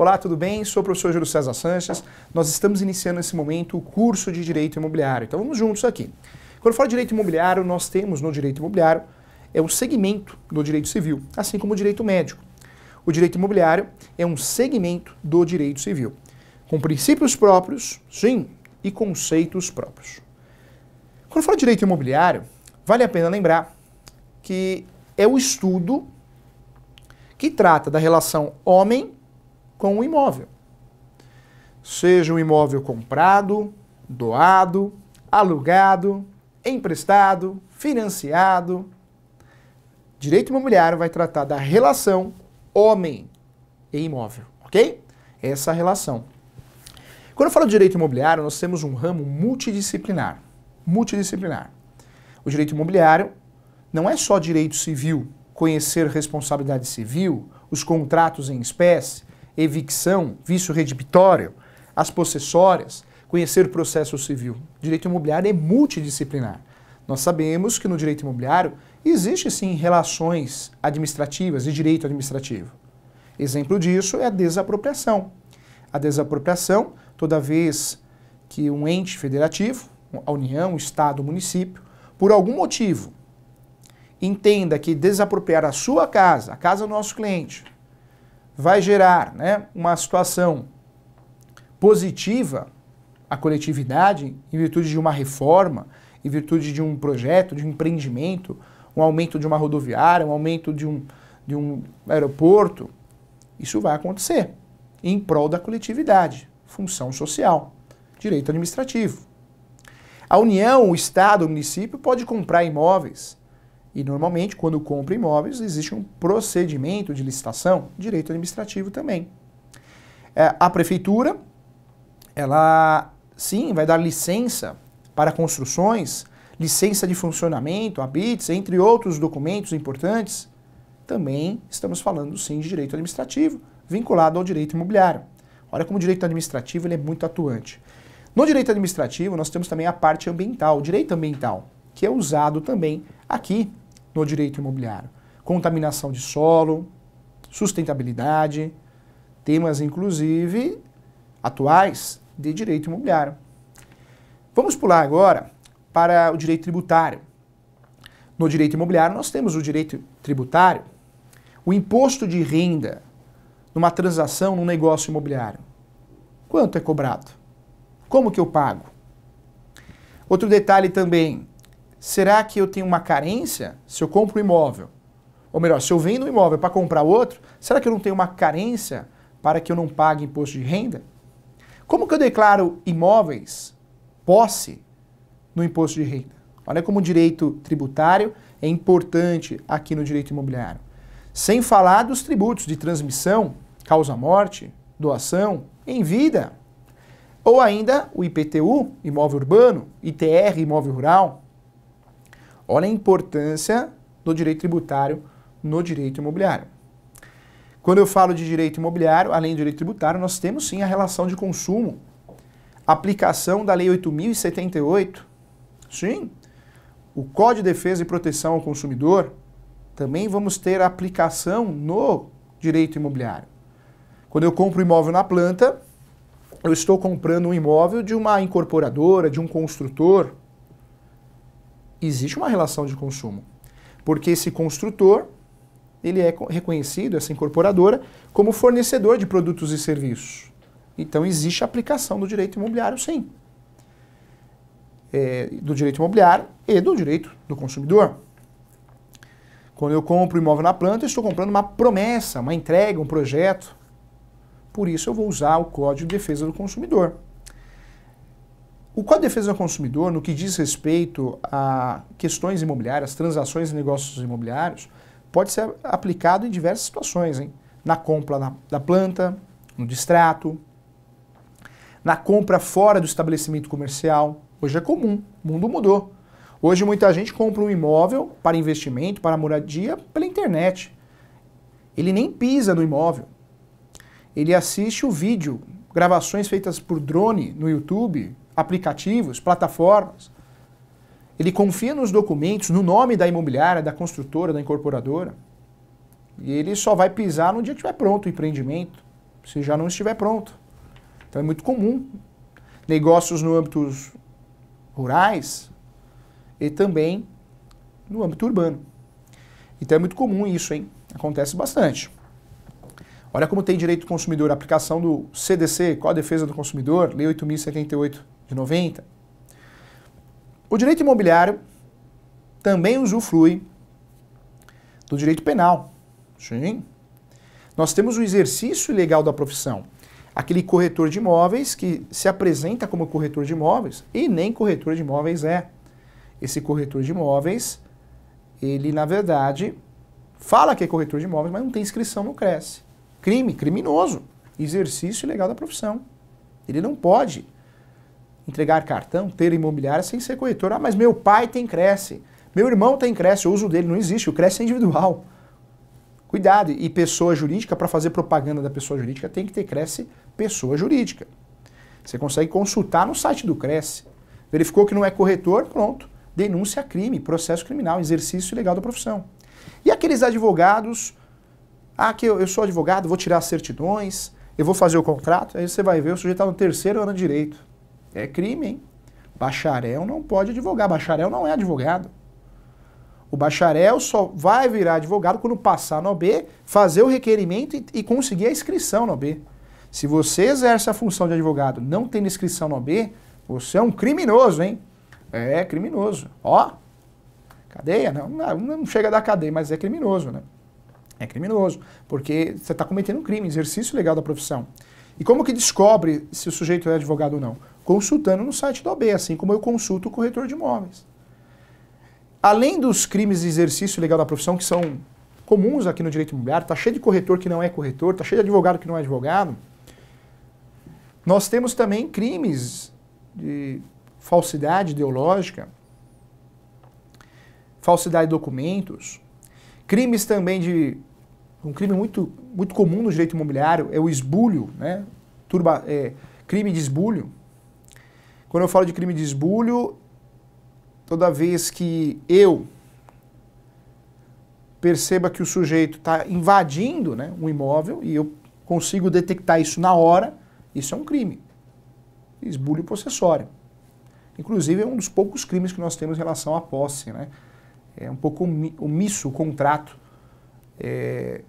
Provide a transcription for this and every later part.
Olá, tudo bem? Sou o professor Júlio César Sanches. Nós estamos iniciando nesse momento o curso de Direito Imobiliário. Então vamos juntos aqui. Quando eu falo de Direito Imobiliário, nós temos no Direito Imobiliário é um segmento do Direito Civil, assim como o Direito Médico. O Direito Imobiliário é um segmento do Direito Civil, com princípios próprios, sim, e conceitos próprios. Quando eu falo de Direito Imobiliário, vale a pena lembrar que é o estudo que trata da relação homem com o imóvel. Seja um imóvel comprado, doado, alugado, emprestado, financiado. Direito imobiliário vai tratar da relação homem e imóvel, ok? Essa relação. Quando eu falo de direito imobiliário, nós temos um ramo multidisciplinar. Multidisciplinar. O direito imobiliário não é só direito civil, conhecer responsabilidade civil, os contratos em espécie, evicção, vício redibitório, as possessórias, conhecer o processo civil. Direito imobiliário é multidisciplinar. Nós sabemos que no direito imobiliário existe sim relações administrativas e direito administrativo. Exemplo disso é a desapropriação. A desapropriação, toda vez que um ente federativo, a União, o Estado, o município, por algum motivo, entenda que desapropriar a sua casa, a casa do nosso cliente, vai gerar né, uma situação positiva à coletividade em virtude de uma reforma, em virtude de um projeto, de um empreendimento, um aumento de uma rodoviária, um aumento de um, de um aeroporto, isso vai acontecer em prol da coletividade, função social, direito administrativo. A União, o Estado, o município pode comprar imóveis e normalmente, quando compra imóveis, existe um procedimento de licitação, direito administrativo também. É, a prefeitura, ela sim vai dar licença para construções, licença de funcionamento, habites, entre outros documentos importantes. Também estamos falando sim de direito administrativo, vinculado ao direito imobiliário. Olha como o direito administrativo ele é muito atuante. No direito administrativo, nós temos também a parte ambiental, o direito ambiental, que é usado também aqui no direito imobiliário. Contaminação de solo, sustentabilidade, temas inclusive atuais de direito imobiliário. Vamos pular agora para o direito tributário. No direito imobiliário nós temos o direito tributário, o imposto de renda numa transação, num negócio imobiliário. Quanto é cobrado? Como que eu pago? Outro detalhe também, será que eu tenho uma carência se eu compro um imóvel? Ou melhor, se eu vendo um imóvel para comprar outro, será que eu não tenho uma carência para que eu não pague imposto de renda? Como que eu declaro imóveis, posse, no imposto de renda? Olha como o direito tributário é importante aqui no direito imobiliário. Sem falar dos tributos de transmissão, causa-morte, doação, em vida. Ou ainda o IPTU, imóvel urbano, ITR, imóvel rural, Olha a importância do direito tributário no direito imobiliário. Quando eu falo de direito imobiliário, além do direito tributário, nós temos sim a relação de consumo. Aplicação da Lei 8.078. Sim. O Código de Defesa e Proteção ao Consumidor. Também vamos ter aplicação no direito imobiliário. Quando eu compro imóvel na planta, eu estou comprando um imóvel de uma incorporadora, de um construtor, existe uma relação de consumo. Porque esse construtor, ele é reconhecido, essa incorporadora, como fornecedor de produtos e serviços. Então existe a aplicação do direito imobiliário, sim. É, do direito imobiliário e do direito do consumidor. Quando eu compro imóvel na planta, eu estou comprando uma promessa, uma entrega, um projeto. Por isso eu vou usar o Código de Defesa do Consumidor. O Código de Defesa do Consumidor, no que diz respeito a questões imobiliárias, transações e negócios imobiliários, pode ser aplicado em diversas situações, hein? Na compra na, da planta, no distrato, na compra fora do estabelecimento comercial. Hoje é comum, o mundo mudou. Hoje muita gente compra um imóvel para investimento, para moradia, pela internet. Ele nem pisa no imóvel. Ele assiste o vídeo, gravações feitas por drone no YouTube, aplicativos, plataformas. Ele confia nos documentos, no nome da imobiliária, da construtora, da incorporadora. E ele só vai pisar no dia que estiver pronto o empreendimento. se já não estiver pronto. Então é muito comum. Negócios no âmbito rurais e também no âmbito urbano. Então é muito comum isso, hein? Acontece bastante. Olha como tem direito do consumidor, a aplicação do CDC, Código de Defesa do Consumidor, Lei 8.078 de 90. O direito imobiliário também usufrui do direito penal. Sim. Nós temos o exercício ilegal da profissão. Aquele corretor de imóveis que se apresenta como corretor de imóveis e nem corretor de imóveis é. Esse corretor de imóveis, ele na verdade fala que é corretor de imóveis, mas não tem inscrição no Cresce. Crime, criminoso. Exercício ilegal da profissão. Ele não pode entregar cartão, ter imobiliária sem ser corretor. Ah, mas meu pai tem Cresce. Meu irmão tem Cresce, o uso dele não existe, o Cresce é individual. Cuidado, e pessoa jurídica, para fazer propaganda da pessoa jurídica, tem que ter Cresce pessoa jurídica. Você consegue consultar no site do Cresce. Verificou que não é corretor, pronto. Denúncia crime, processo criminal, exercício ilegal da profissão. E aqueles advogados, ah, que eu, eu sou advogado, vou tirar certidões, eu vou fazer o contrato, aí você vai ver, o sujeito está no terceiro ano de direito. É crime, hein? Bacharel não pode advogar, bacharel não é advogado. O bacharel só vai virar advogado quando passar no OB, fazer o requerimento e, conseguir a inscrição no OB. Se você exerce a função de advogado não tendo inscrição no OB, você é um criminoso, hein? É criminoso. Ó, cadeia? Não, não, não chega da cadeia, mas é criminoso, né? É criminoso, porque você está cometendo um crime, exercício legal da profissão. E como que descobre se o sujeito é advogado ou não? Consultando no site do OB, assim como eu consulto o corretor de imóveis. Além dos crimes de exercício legal da profissão, que são comuns aqui no direito imobiliário, está cheio de corretor que não é corretor, está cheio de advogado que não é advogado, nós temos também crimes de falsidade ideológica, falsidade de documentos, crimes também de. Um crime muito, muito comum no direito imobiliário é o esbulho, né? Turba, é, crime de esbulho. Quando eu falo de crime de esbulho, toda vez que eu perceba que o sujeito está invadindo né, um imóvel e eu consigo detectar isso na hora, isso é um crime. Esbulho possessório. Inclusive é um dos poucos crimes que nós temos em relação à posse. Né? É um pouco omisso o contrato, é,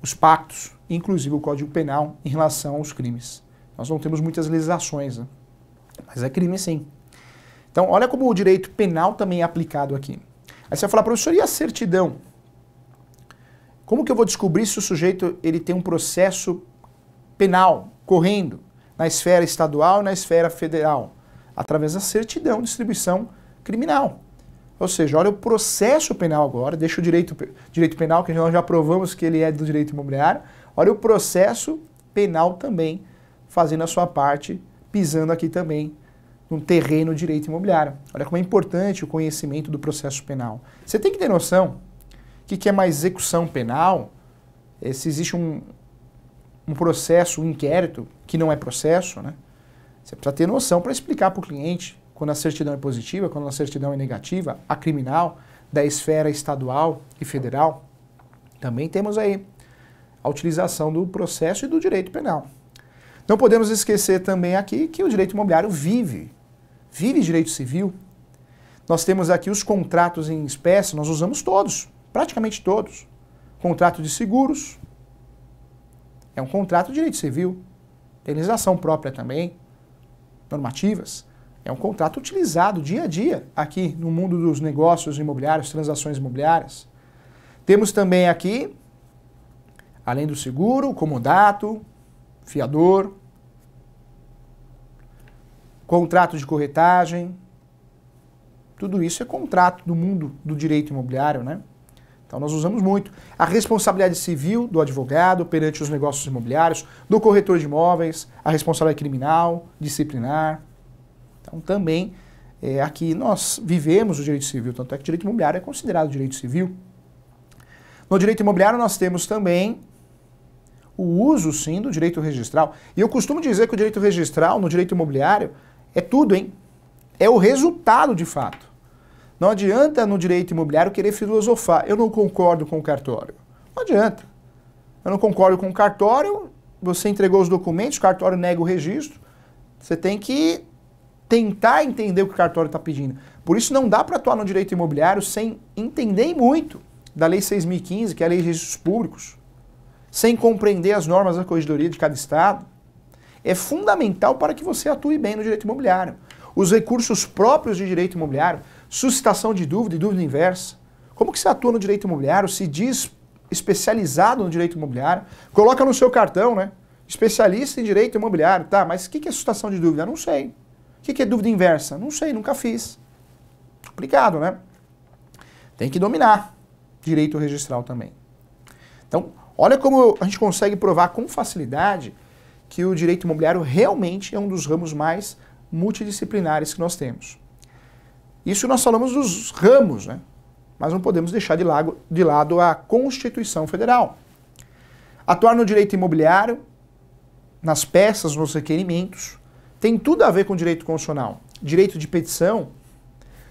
os pactos, inclusive o Código Penal em relação aos crimes. Nós não temos muitas legislações, né? Mas é crime sim. Então, olha como o direito penal também é aplicado aqui. Aí você vai falar, professor, e a certidão? Como que eu vou descobrir se o sujeito ele tem um processo penal correndo na esfera estadual e na esfera federal? Através da certidão de distribuição criminal. Ou seja, olha o processo penal agora, deixa o direito, direito penal, que nós já provamos que ele é do direito imobiliário, olha o processo penal também, fazendo a sua parte, pisando aqui também no terreno direito imobiliário. Olha como é importante o conhecimento do processo penal. Você tem que ter noção que que é mais execução penal, eh, se existe um, um processo, um inquérito, que não é processo, né? Você precisa ter noção para explicar para o cliente quando a certidão é positiva, quando a certidão é negativa, a criminal, da esfera estadual e federal. Também temos aí a utilização do processo e do direito penal. Não podemos esquecer também aqui que o direito imobiliário vive vive direito civil. Nós temos aqui os contratos em espécie, nós usamos todos, praticamente todos. Contrato de seguros, é um contrato de direito civil. Tem legislação própria também, normativas. É um contrato utilizado dia a dia aqui no mundo dos negócios imobiliários, transações imobiliárias. Temos também aqui, além do seguro, comodato, fiador, contrato de corretagem. Tudo isso é contrato do mundo do direito imobiliário, né? Então nós usamos muito. A responsabilidade civil do advogado perante os negócios imobiliários, do corretor de imóveis, a responsabilidade criminal, disciplinar. Então também é, aqui nós vivemos o direito civil, tanto é que o direito imobiliário é considerado direito civil. No direito imobiliário nós temos também o uso, sim, do direito registral. E eu costumo dizer que o direito registral no direito imobiliário é tudo, hein? É o resultado de fato. Não adianta no direito imobiliário querer filosofar. Eu não concordo com o cartório. Não adianta. Eu não concordo com o cartório, você entregou os documentos, o cartório nega o registro, você tem que tentar entender o que o cartório está pedindo. Por isso não dá para atuar no direito imobiliário sem entender muito da Lei 6.015, que é a Lei de Registros Públicos, sem compreender as normas da corregedoria de cada estado. É fundamental para que você atue bem no direito imobiliário. Os recursos próprios de direito imobiliário, suscitação de dúvida e dúvida inversa. Como que você atua no direito imobiliário, se diz especializado no direito imobiliário, coloca no seu cartão, né? Especialista em direito imobiliário. Tá, mas o que é suscitação de dúvida? Não sei. O que é dúvida inversa? Não sei, nunca fiz. Complicado, né? Tem que dominar direito registral também. Então, olha como a gente consegue provar com facilidade que o direito imobiliário realmente é um dos ramos mais multidisciplinares que nós temos. Isso nós falamos dos ramos, né? mas não podemos deixar de lado, de lado a Constituição Federal. Atuar no direito imobiliário, nas peças, nos requerimentos, tem tudo a ver com direito constitucional. Direito de petição,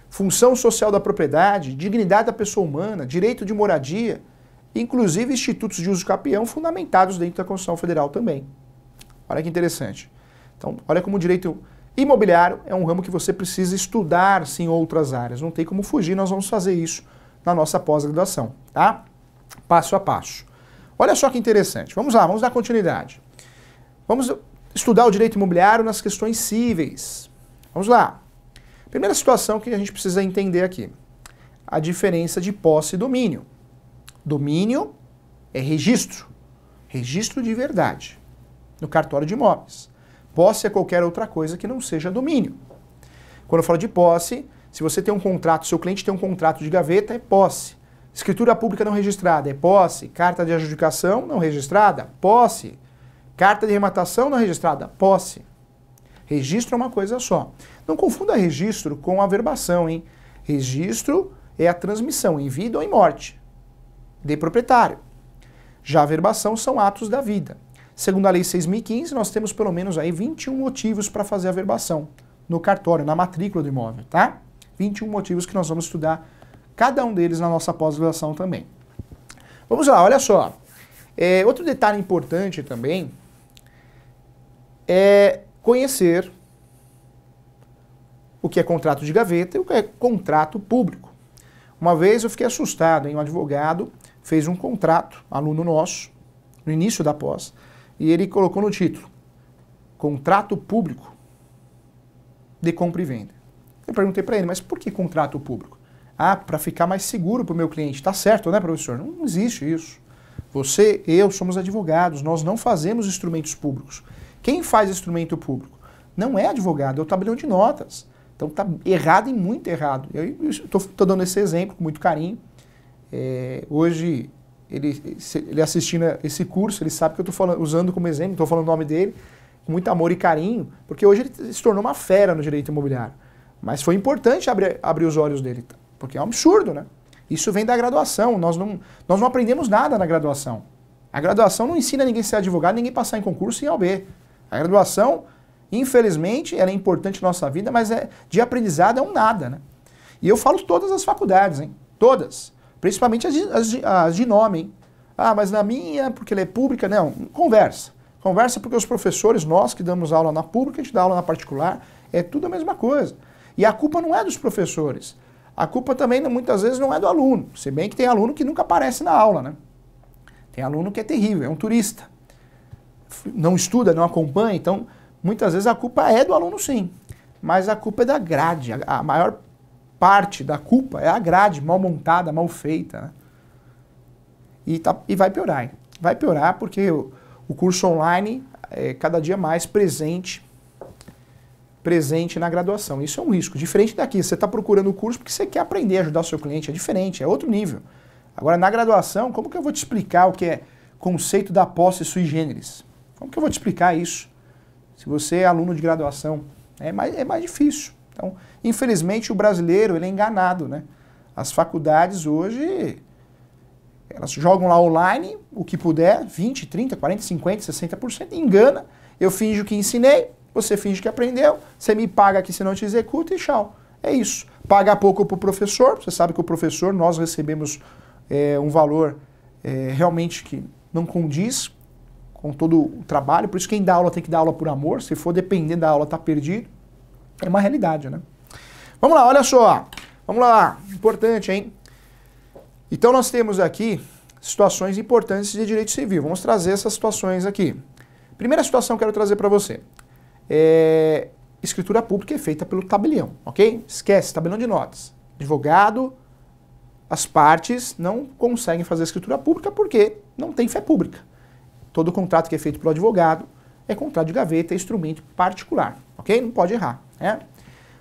função social da propriedade, dignidade da pessoa humana, direito de moradia, inclusive institutos de uso capião fundamentados dentro da Constituição Federal também. Olha que interessante. Então, olha como o direito imobiliário é um ramo que você precisa estudar sim outras áreas. Não tem como fugir, nós vamos fazer isso na nossa pós-graduação, tá? Passo a passo. Olha só que interessante. Vamos lá, vamos dar continuidade. Vamos estudar o direito imobiliário nas questões cíveis. Vamos lá. Primeira situação que a gente precisa entender aqui. A diferença de posse e domínio. Domínio é registro. Registro de verdade. No cartório de imóveis. Posse é qualquer outra coisa que não seja domínio. Quando eu falo de posse, se você tem um contrato, seu cliente tem um contrato de gaveta, é posse. Escritura pública não registrada é posse. Carta de adjudicação não registrada, posse. Carta de rematação não registrada, posse. Registro é uma coisa só. Não confunda registro com averbação, hein? Registro é a transmissão em vida ou em morte de proprietário. Já averbação são atos da vida. Segundo a Lei 6.015, nós temos pelo menos aí 21 motivos para fazer a averbação no cartório, na matrícula do imóvel, tá? 21 motivos que nós vamos estudar cada um deles na nossa pós-graduação também. Vamos lá, olha só. É, outro detalhe importante também é conhecer o que é contrato de gaveta e o que é contrato público. Uma vez eu fiquei assustado, hein? um advogado fez um contrato, aluno nosso, no início da pós, e ele colocou no título, contrato público de compra e venda. Eu perguntei para ele, mas por que contrato público? Ah, para ficar mais seguro para o meu cliente. Tá certo, né, professor? Não existe isso. Você, eu somos advogados, nós não fazemos instrumentos públicos. Quem faz instrumento público? Não é advogado, é o tabelião de notas. Então tá errado e muito errado. Eu estou dando esse exemplo com muito carinho. É, hoje, ele, ele assistindo esse curso, ele sabe que eu estou usando como exemplo, estou falando o nome dele, com muito amor e carinho, porque hoje ele se tornou uma fera no direito imobiliário. Mas foi importante abrir, abrir os olhos dele, porque é um absurdo, né? Isso vem da graduação, nós não, nós não aprendemos nada na graduação. A graduação não ensina ninguém a ser advogado, ninguém passar em concurso em OB. A graduação, infelizmente, ela é importante na nossa vida, mas é, de aprendizado é um nada, né? E eu falo todas as faculdades, hein? Todas. Principalmente as de, as de, as de nome, hein? Ah, mas na minha, porque ela é pública, não. Conversa. Conversa porque os professores, nós que damos aula na pública, a gente dá aula na particular, é tudo a mesma coisa. E a culpa não é dos professores. A culpa também, muitas vezes, não é do aluno. Se bem que tem aluno que nunca aparece na aula, né? Tem aluno que é terrível, é um turista. Não estuda, não acompanha, então muitas vezes a culpa é do aluno sim. Mas a culpa é da grade. A maior parte da culpa é a grade, mal montada, mal feita. Né? E, tá, e vai piorar. Hein? Vai piorar porque o, o curso online é cada dia mais presente presente na graduação. Isso é um risco. Diferente daqui, você está procurando o curso porque você quer aprender a ajudar o seu cliente, é diferente, é outro nível. Agora, na graduação, como que eu vou te explicar o que é conceito da posse sui generis? Como que eu vou te explicar isso? Se você é aluno de graduação, é mais, é mais difícil. Então, infelizmente, o brasileiro ele é enganado, né? As faculdades hoje, elas jogam lá online o que puder, 20, 30, 40, 50, 60%, engana. Eu finjo que ensinei, você finge que aprendeu, você me paga aqui se não te executa e tchau. É isso. Paga pouco para o professor, você sabe que o professor, nós recebemos é, um valor é, realmente que não condiz com todo o trabalho, por isso quem dá aula tem que dar aula por amor, se for depender da aula tá perdido. É uma realidade, né? Vamos lá, olha só. Vamos lá, importante, hein? Então nós temos aqui situações importantes de direito civil. Vamos trazer essas situações aqui. Primeira situação que eu quero trazer para você. É, escritura pública é feita pelo tabelião, ok? Esquece, tabelião de notas. Advogado, as partes não conseguem fazer escritura pública porque não tem fé pública. Todo contrato que é feito pelo advogado é contrato de gaveta, é instrumento particular, ok? Não pode errar, né?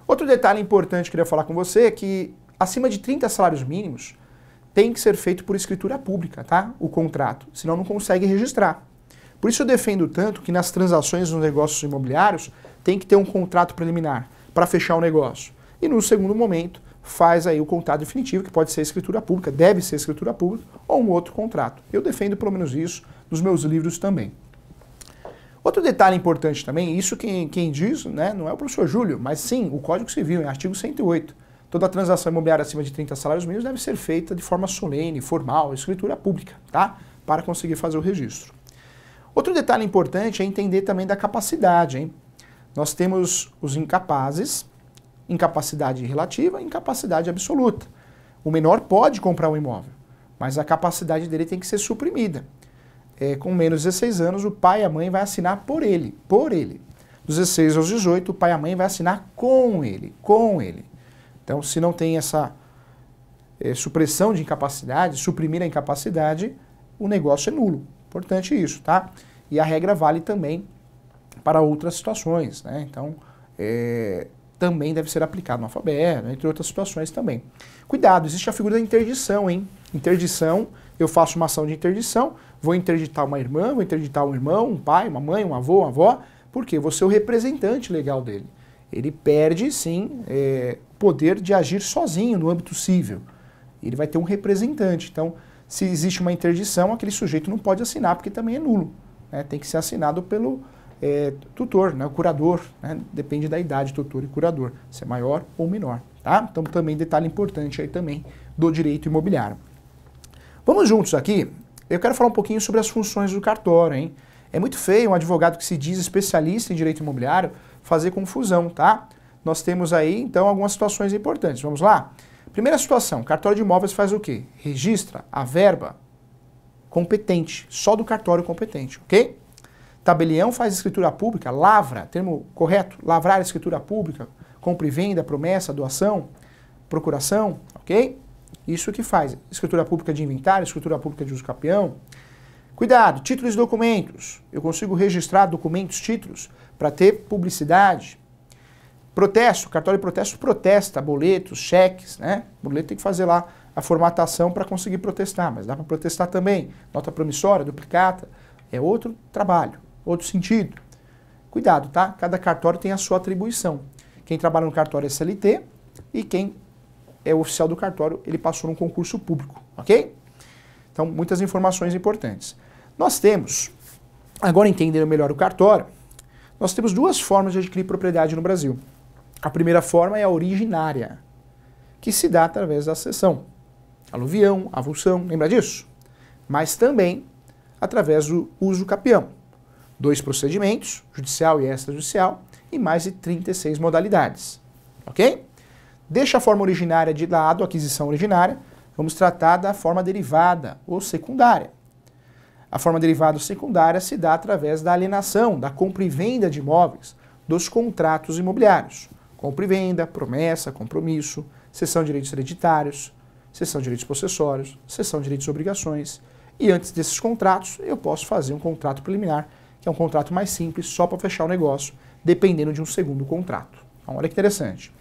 Outro detalhe importante que eu queria falar com você é que acima de 30 salários mínimos tem que ser feito por escritura pública, tá? O contrato, senão não consegue registrar. Por isso eu defendo tanto que nas transações nos negócios imobiliários tem que ter um contrato preliminar para fechar o negócio. E no segundo momento faz aí o contrato definitivo, que pode ser escritura pública, deve ser escritura pública, ou um outro contrato. Eu defendo pelo menos isso nos meus livros também. Outro detalhe importante também, isso quem, quem diz né, não é o professor Júlio, mas sim o Código Civil, em artigo 108. Toda transação imobiliária acima de 30 salários mínimos deve ser feita de forma solene, formal, escritura pública, tá? Para conseguir fazer o registro. Outro detalhe importante é entender também da capacidade, hein? Nós temos os incapazes, incapacidade relativa e incapacidade absoluta. O menor pode comprar um imóvel, mas a capacidade dele tem que ser suprimida é, com menos de 16 anos, o pai e a mãe vai assinar por ele, por ele. Dos 16 aos 18, o pai e a mãe vai assinar com ele, com ele. Então, se não tem essa é, supressão de incapacidade, suprimir a incapacidade, o negócio é nulo. Importante isso, tá? E a regra vale também para outras situações, né? Então, é, também deve ser aplicado no alfabeto, entre outras situações também. Cuidado, existe a figura da interdição, hein? Interdição, eu faço uma ação de interdição, vou interditar uma irmã, vou interditar um irmão, um pai, uma mãe, um avô, uma avó, porque você é o representante legal dele. Ele perde, sim, é, poder de agir sozinho no âmbito civil. Ele vai ter um representante. Então, se existe uma interdição, aquele sujeito não pode assinar, porque também é nulo. Né? Tem que ser assinado pelo é, tutor, né? o curador. Né? Depende da idade, tutor e curador, se é maior ou menor. Tá? Então, também detalhe importante aí também do direito imobiliário. Vamos juntos aqui eu quero falar um pouquinho sobre as funções do cartório, hein? É muito feio um advogado que se diz especialista em direito imobiliário fazer confusão, tá? Nós temos aí, então, algumas situações importantes. Vamos lá? Primeira situação, cartório de imóveis faz o quê? Registra a verba competente, só do cartório competente, ok? Tabelião faz escritura pública, lavra, termo correto, lavrar escritura pública, compra e venda, promessa, doação, procuração, ok? Isso que faz. Escritura pública de inventário, escritura pública de uso capião. Cuidado, títulos e documentos. Eu consigo registrar documentos, títulos, para ter publicidade. Protesto, cartório de protesto protesta, boletos, cheques, né? O boleto tem que fazer lá a formatação para conseguir protestar, mas dá para protestar também. Nota promissória, duplicata, é outro trabalho, outro sentido. Cuidado, tá? Cada cartório tem a sua atribuição. Quem trabalha no cartório é CLT e quem é oficial do cartório, ele passou num concurso público, ok? Então, muitas informações importantes. Nós temos, agora entendendo melhor o cartório, nós temos duas formas de adquirir propriedade no Brasil. A primeira forma é a originária, que se dá através da cessão. Aluvião, avulsão, lembra disso? Mas também através do uso capião. Dois procedimentos, judicial e extrajudicial, e mais de 36 modalidades. Ok? Deixa a forma originária de lado, a aquisição originária, vamos tratar da forma derivada ou secundária. A forma derivada ou secundária se dá através da alienação, da compra e venda de imóveis, dos contratos imobiliários. Compra e venda, promessa, compromisso, cessão de direitos hereditários, cessão de direitos possessórios, cessão de direitos e obrigações. E antes desses contratos, eu posso fazer um contrato preliminar, que é um contrato mais simples, só para fechar o negócio, dependendo de um segundo contrato. Então, olha que interessante.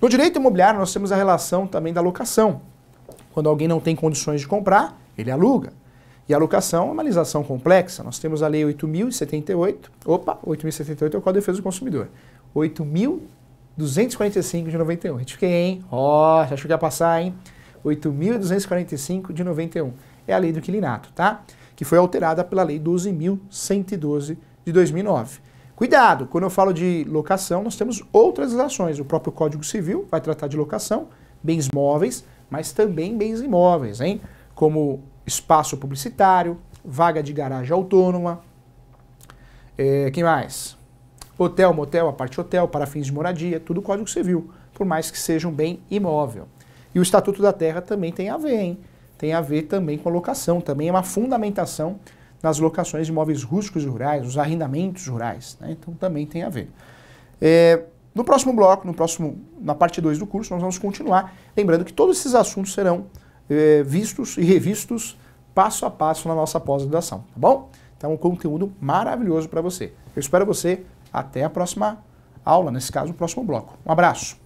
No direito imobiliário, nós temos a relação também da locação. Quando alguém não tem condições de comprar, ele aluga. E a locação é uma legislação complexa. Nós temos a Lei 8.078, opa, 8.078 é o Código de Defesa do Consumidor. 8.245 de 91. Fiquei, hein? Ó, oh, achou que ia passar, hein? 8.245 de 91. É a lei do inquilinato, tá? Que foi alterada pela Lei 12.112 de 2009. Cuidado, quando eu falo de locação, nós temos outras legislações. O próprio Código Civil vai tratar de locação, bens móveis, mas também bens imóveis, hein? Como espaço publicitário, vaga de garagem autônoma, É, quem mais? Hotel, motel, a parte hotel, para fins de moradia, tudo Código Civil, por mais que seja um bem imóvel. E o Estatuto da Terra também tem a ver, hein? Tem a ver também com a locação, também é uma fundamentação nas locações de imóveis rústicos e rurais, os arrendamentos rurais. Né? Então também tem a ver. É, no próximo bloco, no próximo, na parte 2 do curso, nós vamos continuar. Lembrando que todos esses assuntos serão é, vistos e revistos passo a passo na nossa pós-graduação, tá bom? Então, um conteúdo maravilhoso para você. Eu espero você até a próxima aula, nesse caso, o próximo bloco. Um abraço.